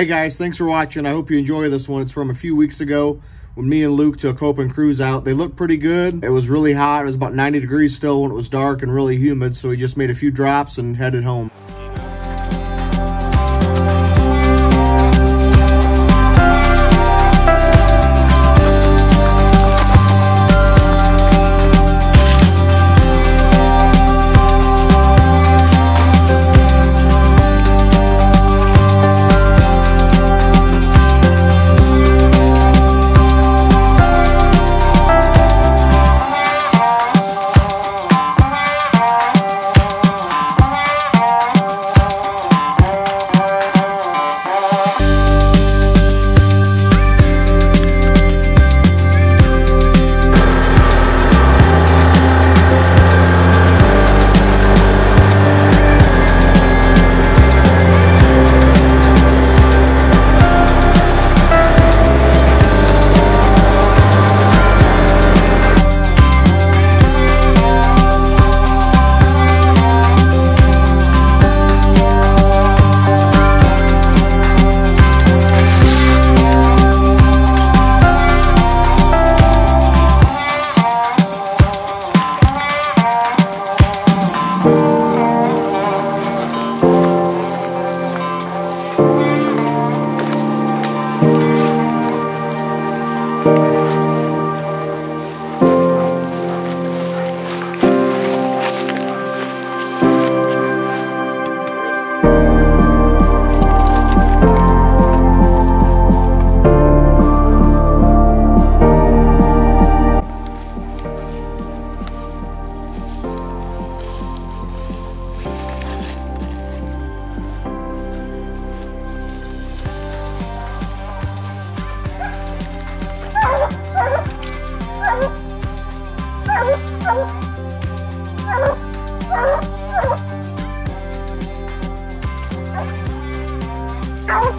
Hey guys, thanks for watching. I hope you enjoy this one. It's from a few weeks ago when me and Luke took Hope and Cruise out. They looked pretty good. It was really hot. It was about 90 degrees still when it was dark and really humid, so we just made a few drops and headed home.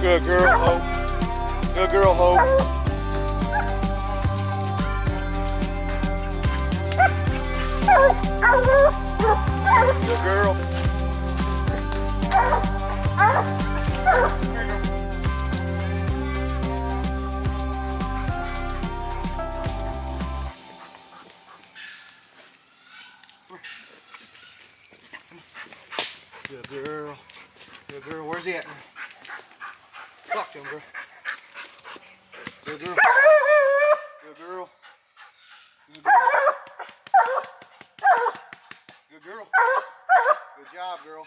Good girl, Hope. Good girl, Hope. Good girl. Good girl. Good girl. Good job, girl.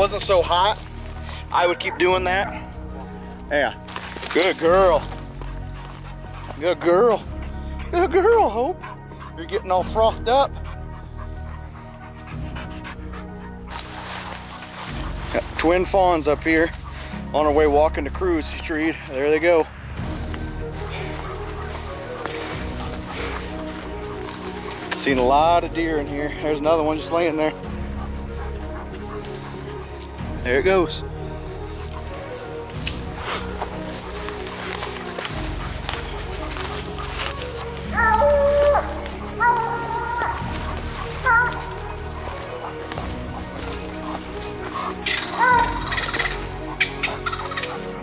Wasn't so hot, I would keep doing that. Yeah. Good girl. Good girl. Good girl, Hope. You're getting all frothed up. Got twin fawns up here on our way walking to Cruise Street. There they go. Seen a lot of deer in here. There's another one just laying there. There it goes.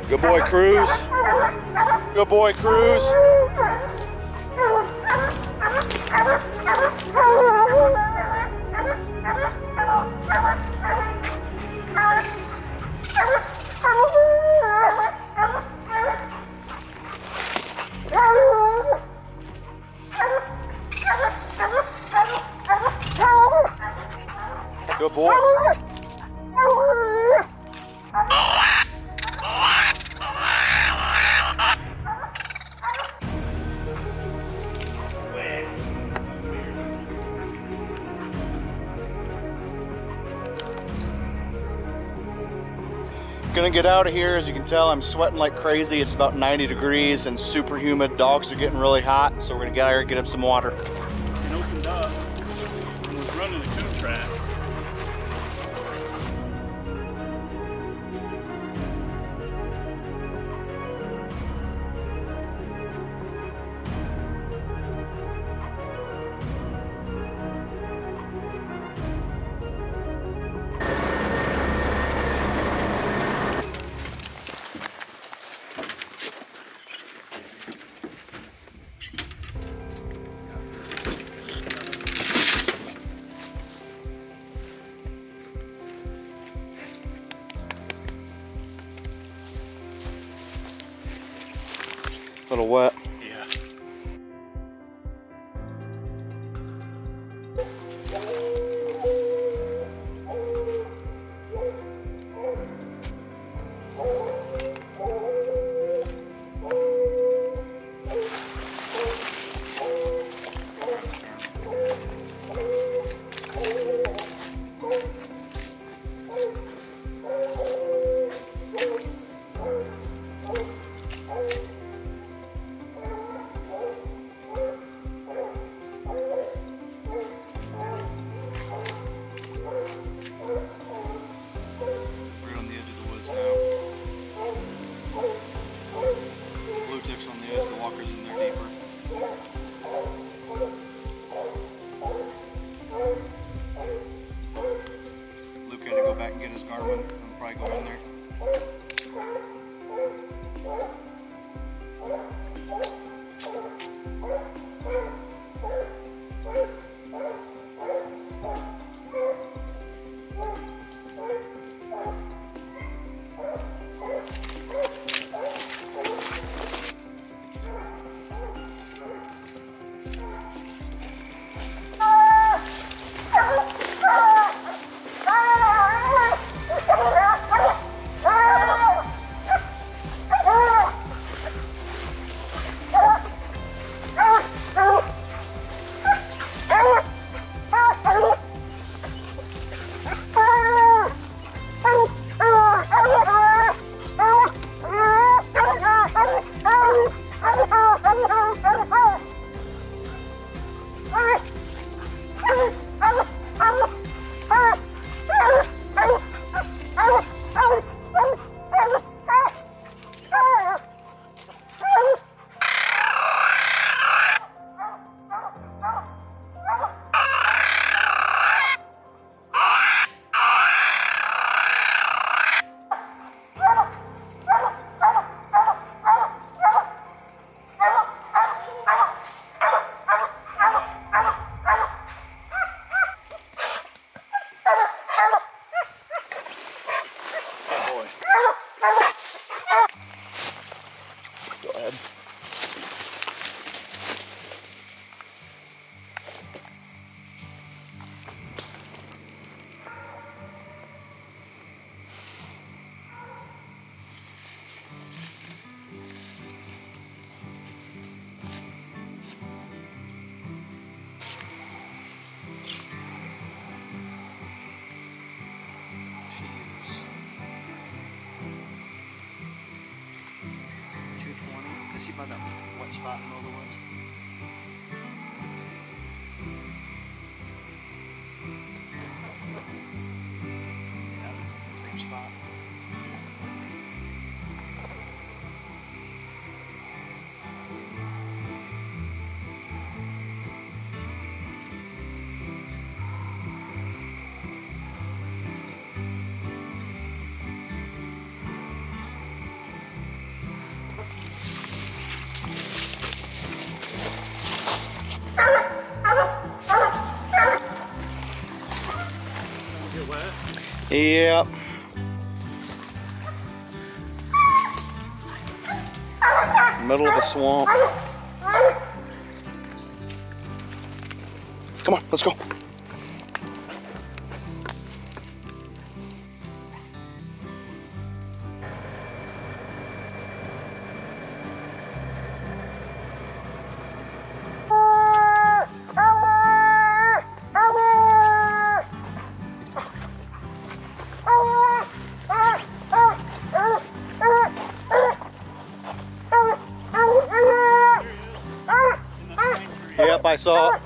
Good boy, Cruz. Good boy, Cruz. boy. gonna get out of here. As you can tell, I'm sweating like crazy. It's about 90 degrees and super humid. Dogs are getting really hot, so we're gonna get out here and get up some water. Opened up and was running a coon track. little wet. Get help! head. Watch about another one. Yep. Middle of a swamp. Come on, let's go. I saw.